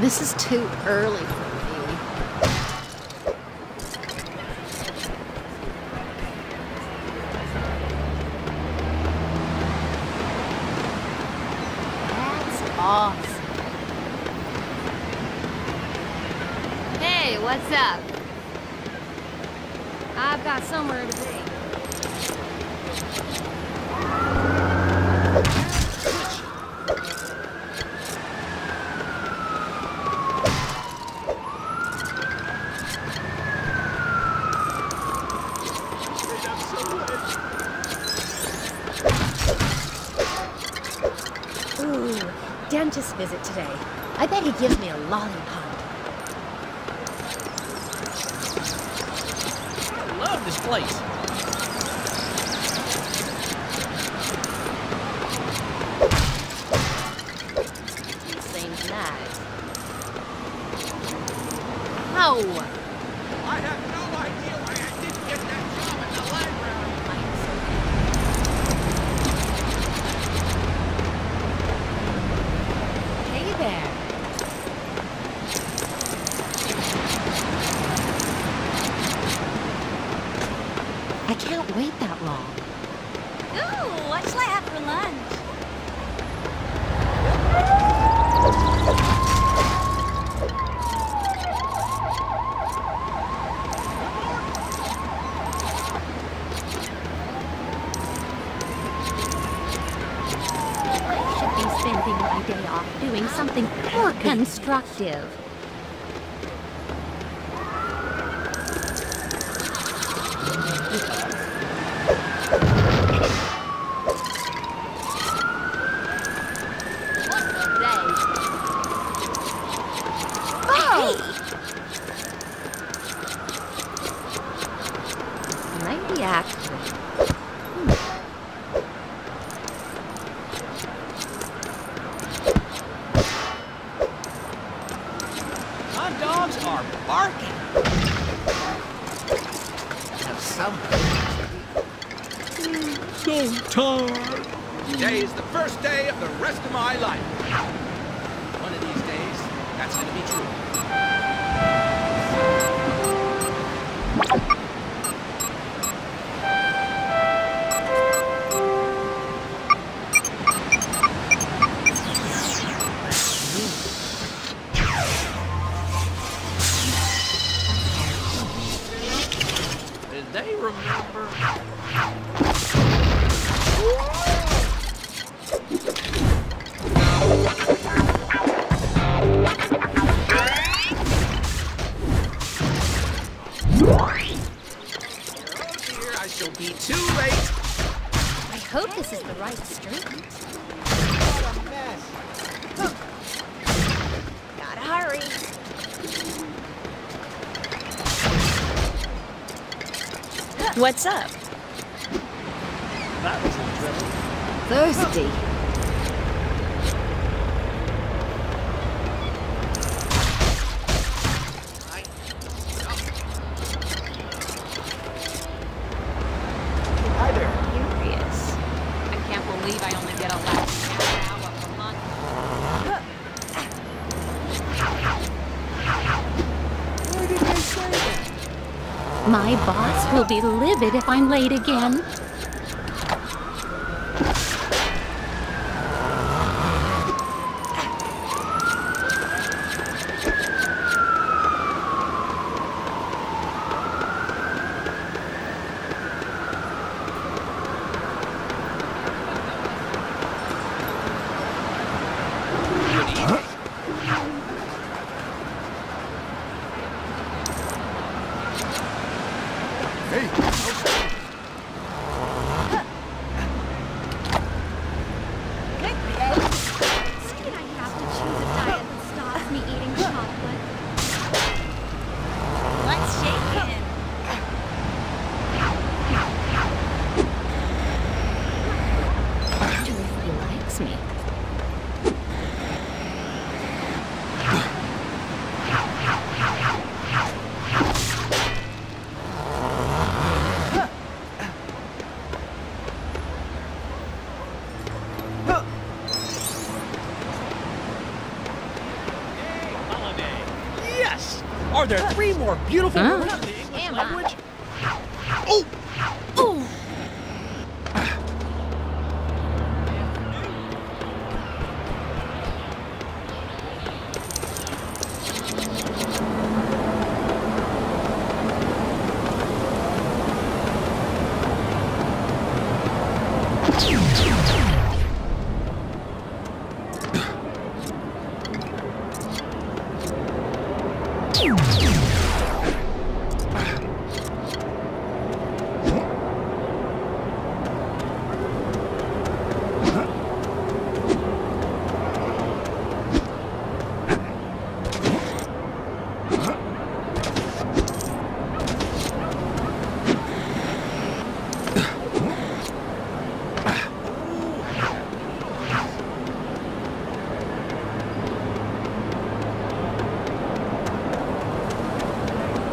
This is too early for me. That's awesome. Hey, what's up? I've got somewhere to be. Ooh, dentist visit today. I bet he gives me a lollipop. I love this place. Seems nice. Oh, I have no idea why I didn't get that job at the library. hey there. I can't wait that long. Ooh, what shall I have for lunch? I should be spending my day off doing something more constructive. Maybe actually. My dogs are barking. Have some. So tired. Today is the first day of the rest of my life. One of these days, that's gonna be true. I shall be too late. I hope this is the right street. What's up? That was interesting. Thirsty. Hi there. Curious. I can't believe I only get a last half hour month. Why did they say that? My boss will be livid if I'm late again. Hey, Second I have to choose a diet that stops me eating chocolate. Let's shake in. wonder if he likes me. There are three more beautiful Huh? words in the English Am I? language?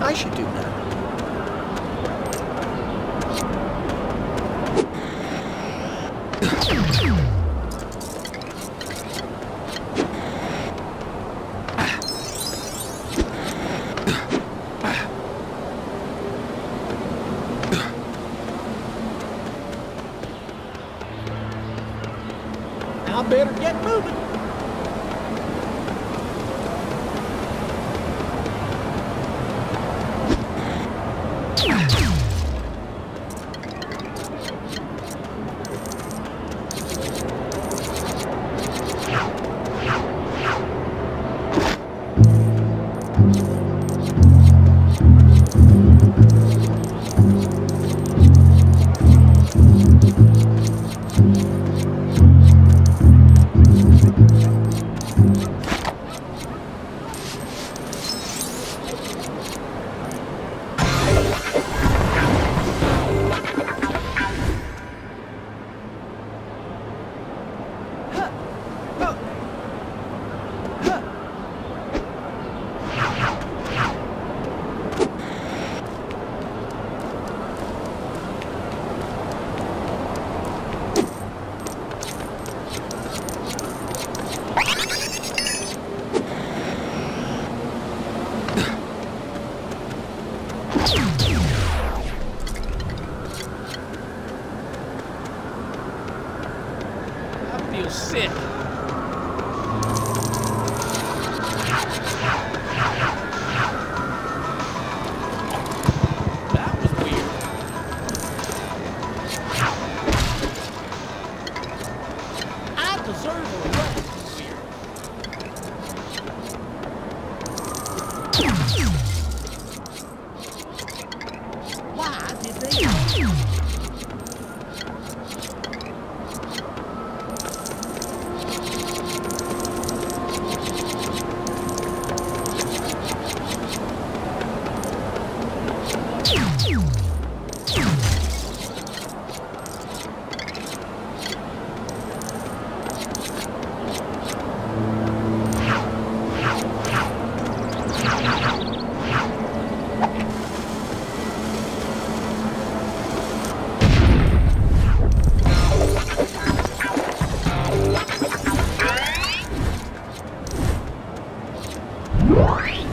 I should do that. I better get moving. feel sick. Deserve a rest. Why?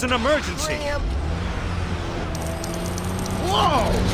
Is an emergency. Whoa!